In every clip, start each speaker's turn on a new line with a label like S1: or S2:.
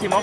S1: 鸡毛。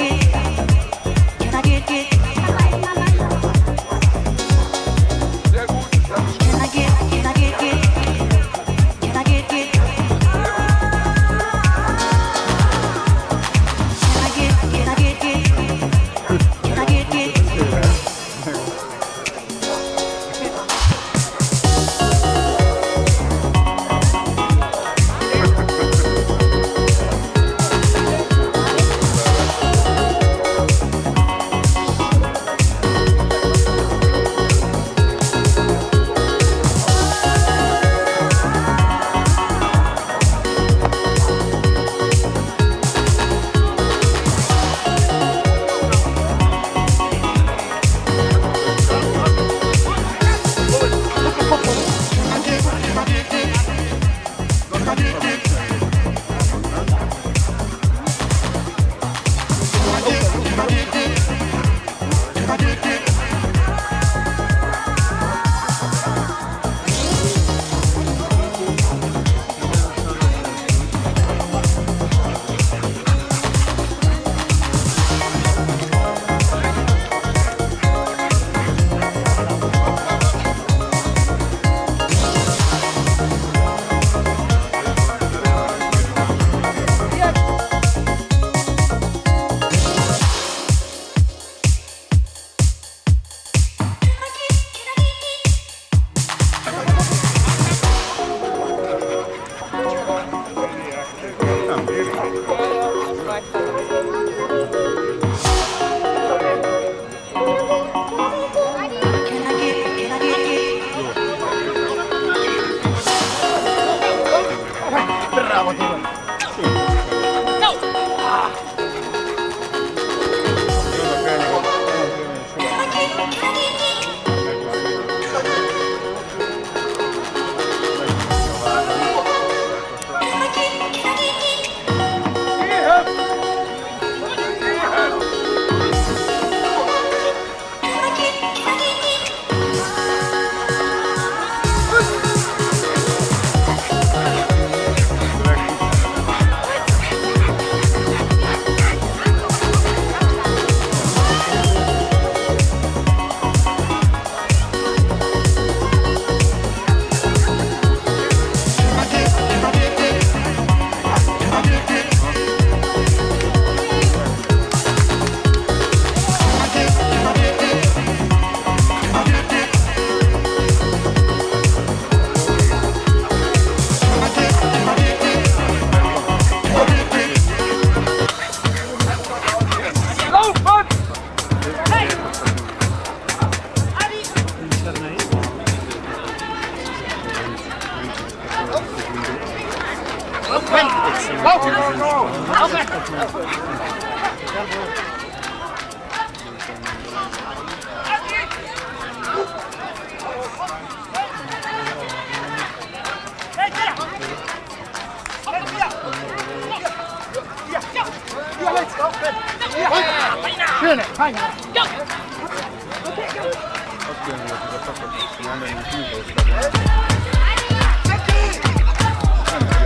S1: Schöne, feine. Go! Okay, go! Okay, go! Okay,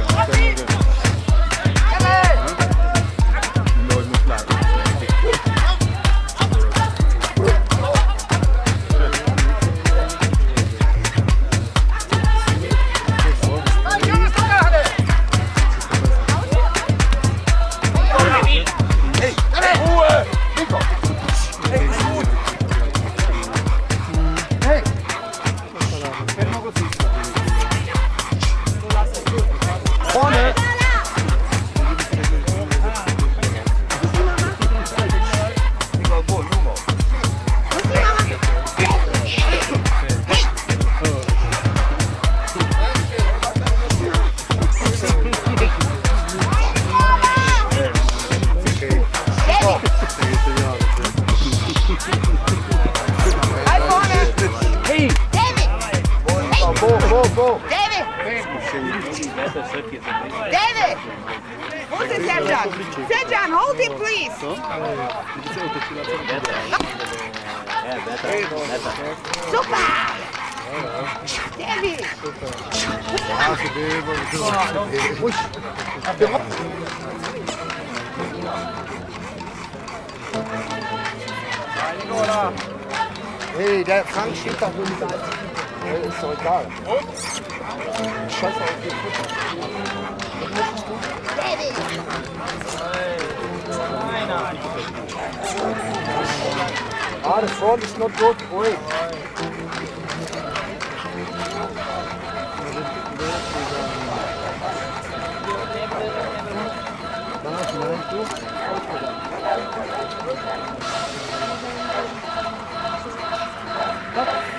S1: go! Okay, go! David! Who's the Sergeant? Sergeant, hold him, please! Super! David! Hey, der Frank steht da drüben. Ist doch egal. Scheiße auf die Kutsche. Ah, the front is not good. Wait. Thank you.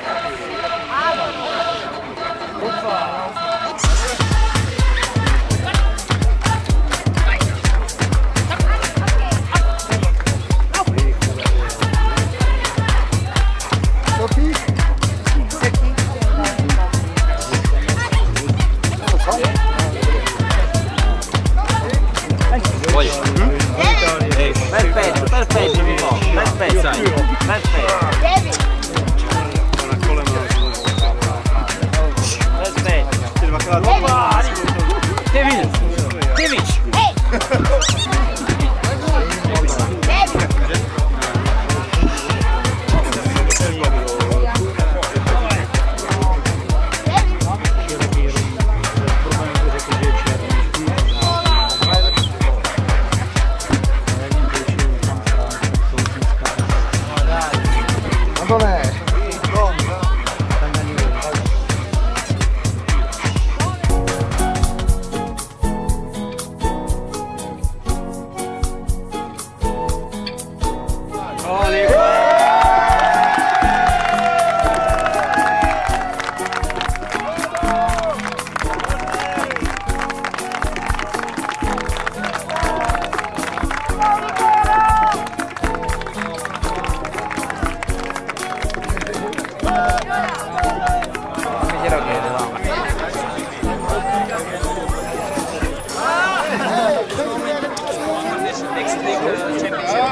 S1: それ